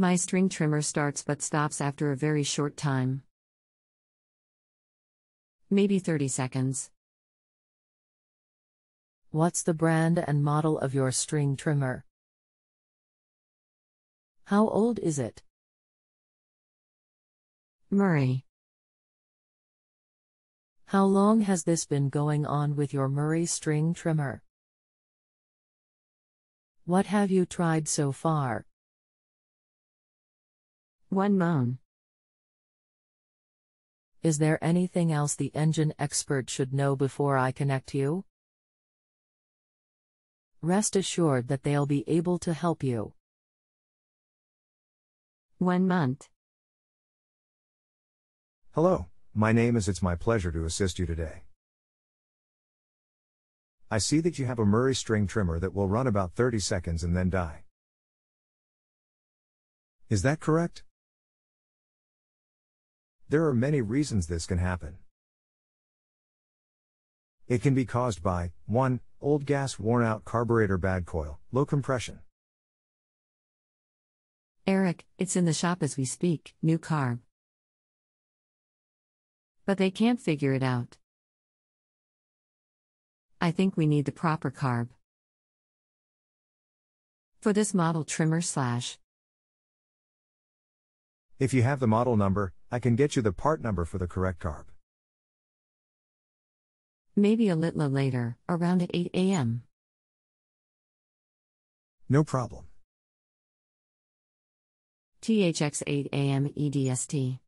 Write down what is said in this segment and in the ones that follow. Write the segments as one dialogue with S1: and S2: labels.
S1: My string trimmer starts but stops after a very short time. Maybe 30 seconds.
S2: What's the brand and model of your string trimmer? How old is it?
S1: Murray.
S2: How long has this been going on with your Murray string trimmer? What have you tried so far?
S1: One moan.
S2: Is there anything else the engine expert should know before I connect you? Rest assured that they'll be able to help you.
S1: One month.
S3: Hello, my name is It's my pleasure to assist you today. I see that you have a Murray string trimmer that will run about 30 seconds and then die. Is that correct? There are many reasons this can happen. It can be caused by 1. Old gas worn out carburetor bad coil, low compression.
S1: Eric, it's in the shop as we speak, new carb. But they can't figure it out. I think we need the proper carb. For this model trimmer slash.
S3: If you have the model number, I can get you the part number for the correct carb.
S1: Maybe a little later, around at 8 a.m.
S3: No problem.
S1: THX 8 a.m. EDST.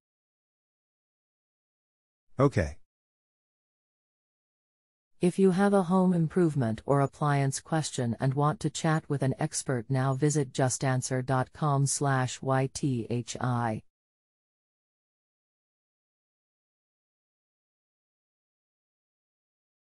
S3: Okay.
S2: If you have a home improvement or appliance question and want to chat with an expert now visit justanswer.com/ythi.